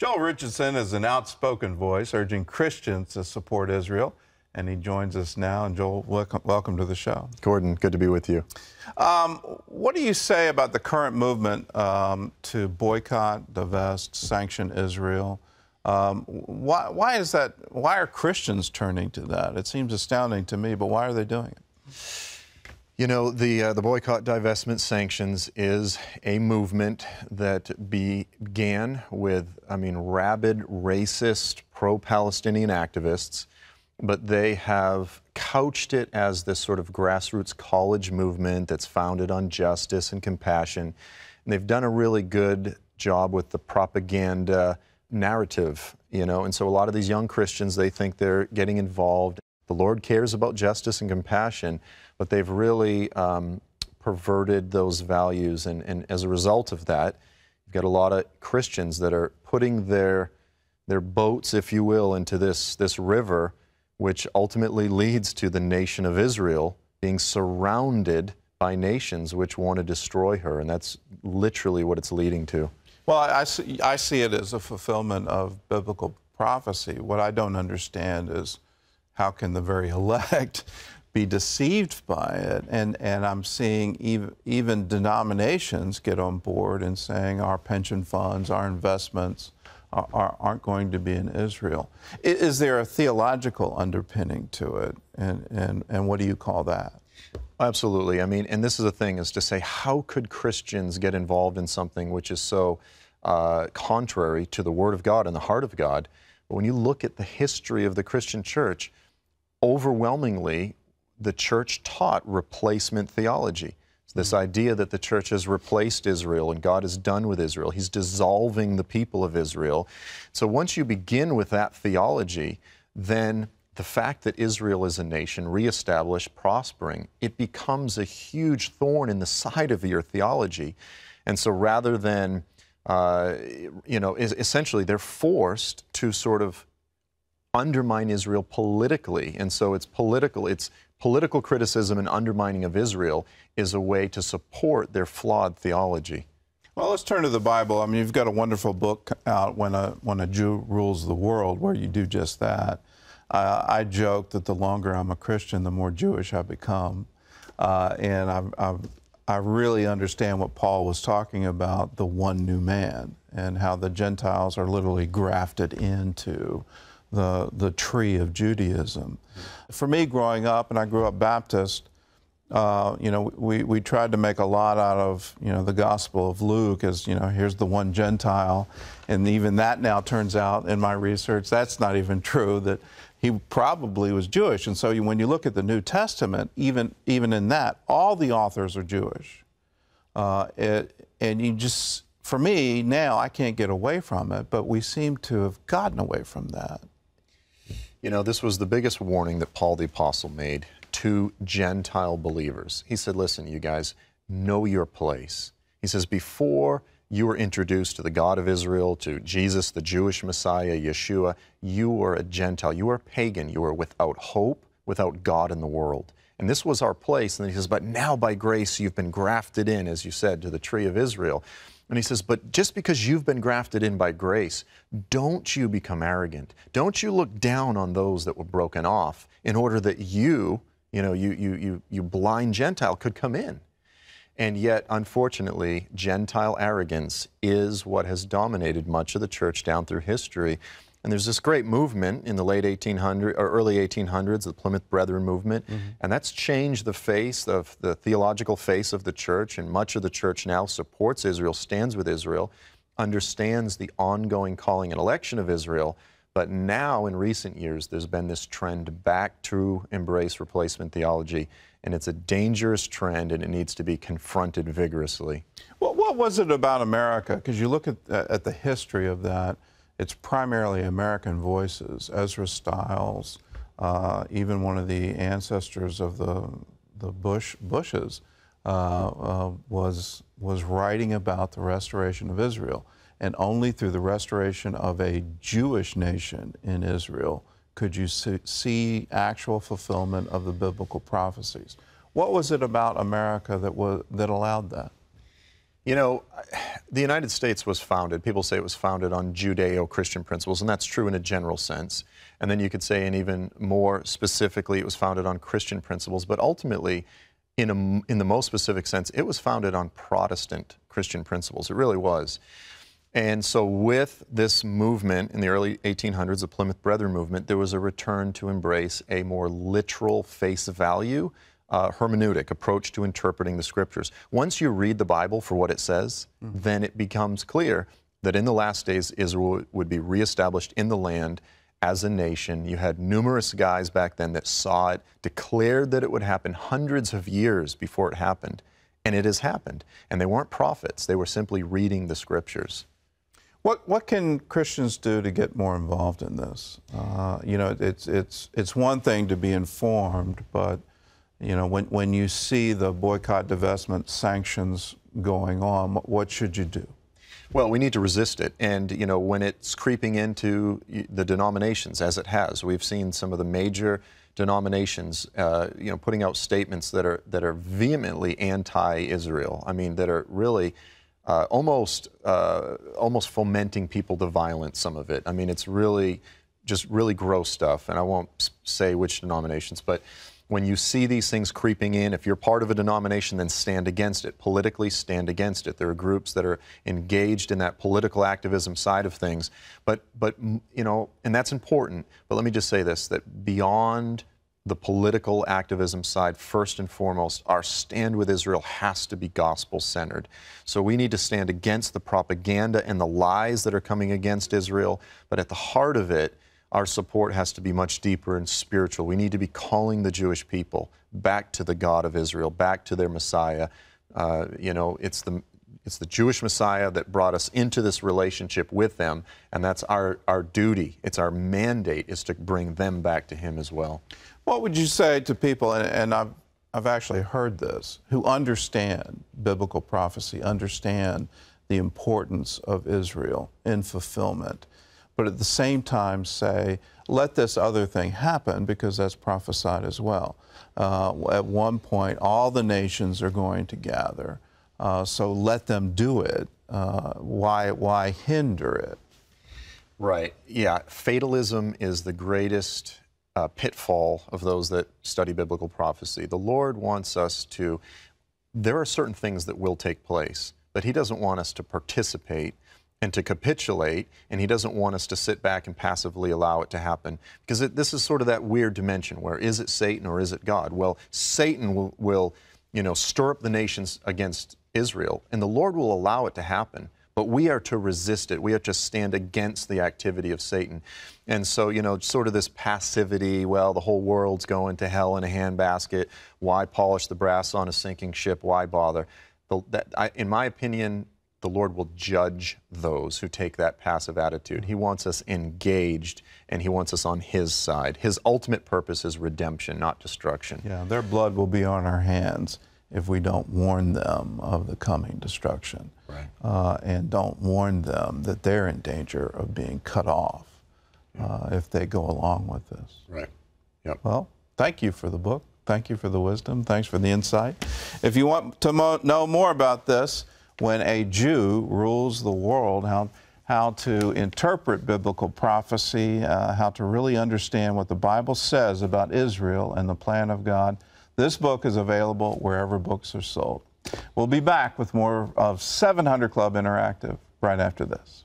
Joel Richardson is an outspoken voice urging Christians to support Israel, and he joins us now. And Joel, welcome, welcome to the show. Gordon, good to be with you. Um, what do you say about the current movement um, to boycott, divest, sanction Israel? Um, why, why is that? Why are Christians turning to that? It seems astounding to me, but why are they doing it? You know, the, uh, the boycott, divestment, sanctions is a movement that began with, I mean, rabid, racist, pro Palestinian activists, but they have couched it as this sort of grassroots college movement that's founded on justice and compassion. And they've done a really good job with the propaganda narrative, you know, and so a lot of these young Christians, they think they're getting involved. The Lord cares about justice and compassion but they've really um, perverted those values. And, and as a result of that, you've got a lot of Christians that are putting their, their boats, if you will, into this, this river, which ultimately leads to the nation of Israel being surrounded by nations which want to destroy her. And that's literally what it's leading to. Well, I see, I see it as a fulfillment of biblical prophecy. What I don't understand is how can the very elect be deceived by it. And, and I'm seeing even, even denominations get on board and saying our pension funds, our investments are, are, aren't going to be in Israel. Is, there a theological underpinning to it? And, and, and what do you call that? Absolutely. I mean, and this is the thing is to say, how could Christians get involved in something which is so uh, contrary to the Word of God and the heart of God? But when you look at the history of the Christian church, overwhelmingly, the church taught replacement theology. So this idea that the church has replaced Israel and God is done with Israel. He's dissolving the people of Israel. So once you begin with that theology, then the fact that Israel is a nation, reestablished, prospering, it becomes a huge thorn in the side of your theology. And so rather than, uh, you know, essentially they're forced to sort of undermine Israel politically. And so it's political, it's political criticism and undermining of Israel is a way to support their flawed theology. Well, let's turn to the Bible. I mean, you've got a wonderful book out, When a, when a Jew Rules the World, where you do just that. Uh, I joke that the longer I'm a Christian, the more Jewish I become. Uh, and I've, I've, i really understand what Paul was talking about the one new man and how the Gentiles are literally grafted into the, the tree of Judaism. For me, growing up, and I grew up Baptist, uh, you know, we, we tried to make a lot out of, you know, the Gospel of Luke as, you know, here's the one Gentile. And even that now turns out in my research, that's not even true, that he probably was Jewish. And so when you look at the New Testament, even, even in that, all the authors are Jewish. Uh, it, and you just, for me, now I can't get away from it, but we seem to have gotten away from that. You know, this was the biggest warning that Paul the Apostle made to Gentile believers. He said, Listen, you guys, know your place. He says, Before you were introduced to the God of Israel, to Jesus, the Jewish Messiah, Yeshua, you were a Gentile. You were a pagan. You were without hope, without God in the world. And this was our place. And he says, But now by grace you've been grafted in, as you said, to the tree of Israel. And he says, But just because you've been grafted in by grace, don't you become arrogant. Don't you look down on those that were broken off in order that you, you know, you, you, you, you blind Gentile could come in. And yet, unfortunately, Gentile arrogance is what has dominated much of the church down through history. And there's this great movement in the late 1800s or early 1800s, the Plymouth Brethren movement, mm-hmm. and that's changed the face of the theological face of the church. And much of the church now supports Israel, stands with Israel, understands the ongoing calling and election of Israel. But now, in recent years, there's been this trend back to embrace replacement theology, and it's a dangerous trend, and it needs to be confronted vigorously. Well, what was it about America? Because you look at, at the history of that it's primarily American voices. Ezra Stiles, uh, even one of the ancestors of the the Bush Bushes, uh, uh, was was writing about the restoration of Israel, and only through the restoration of a Jewish nation in Israel could you see, see actual fulfillment of the biblical prophecies. What was it about America that was that allowed that? You know, the United States was founded, people say it was founded on Judeo Christian principles, and that's true in a general sense. And then you could say, and even more specifically, it was founded on Christian principles. But ultimately, in, a, in the most specific sense, it was founded on Protestant Christian principles. It really was. And so, with this movement in the early 1800s, the Plymouth Brethren movement, there was a return to embrace a more literal face value uh, hermeneutic approach to interpreting the scriptures. Once you read the Bible for what it says, mm-hmm. then it becomes clear that in the last days, Israel would be reestablished in the land as a nation. You had numerous guys back then that saw it, declared that it would happen hundreds of years before it happened, and it has happened. And they weren't prophets, they were simply reading the scriptures. What, what can Christians do to get more involved in this? Uh, you know, it's, it's, it's one thing to be informed, but you know, when, when you see the boycott, divestment, sanctions going on, what should you do? Well, we need to resist it. And, you know, when it's creeping into the denominations, as it has, we've seen some of the major denominations, uh, you know, putting out statements that are, that are vehemently anti-Israel. I mean, that are really uh, almost, uh, almost fomenting people to violence, some of it. I mean, it's really just really gross stuff. And I won't say which denominations, but when you see these things creeping in, if you're part of a denomination, then stand against it. Politically, stand against it. There are groups that are engaged in that political activism side of things. But, but you know, and that's important. But let me just say this that beyond the political activism side, first and foremost, our stand with Israel has to be gospel centered. So we need to stand against the propaganda and the lies that are coming against Israel. But at the heart of it, our support has to be much deeper and spiritual. We need to be calling the Jewish people back to the God of Israel, back to their Messiah. Uh, you know, it's the it's the Jewish Messiah that brought us into this relationship with them, and that's our, our duty. It's our mandate is to bring them back to Him as well. What would you say to people, and, and I've, I've actually heard this, who understand biblical prophecy, understand the importance of Israel in fulfillment? But at the same time say, let this other thing happen because that's prophesied as well. Uh, at one point, all the nations are going to gather, uh, so let them do it. Uh, why, why hinder it? Right. Yeah. Fatalism is the greatest uh, pitfall of those that study biblical prophecy. The Lord wants us to, there are certain things that will take place, but He doesn't want us to participate and to capitulate, and he doesn't want us to sit back and passively allow it to happen. Because it, this is sort of that weird dimension where is it Satan or is it God? Well, Satan will, will, you know, stir up the nations against Israel, and the Lord will allow it to happen. But we are to resist it. We are to stand against the activity of Satan. And so, you know, sort of this passivity, well, the whole world's going to hell in a handbasket. Why polish the brass on a sinking ship? Why bother? that, I, in my opinion, the Lord will judge those who take that passive attitude. He wants us engaged and He wants us on His side. His ultimate purpose is redemption, not destruction. Yeah, their blood will be on our hands if we don't warn them of the coming destruction. Right. Uh, and don't warn them that they're in danger of being cut off uh, if they go along with this. Right. Yep. Well, thank you for the book. Thank you for the wisdom. Thanks for the insight. If you want to mo- know more about this, when a Jew rules the world, how, how to interpret biblical prophecy, uh, how to really understand what the Bible says about Israel and the plan of God. This book is available wherever books are sold. We'll be back with more of 700 Club Interactive right after this.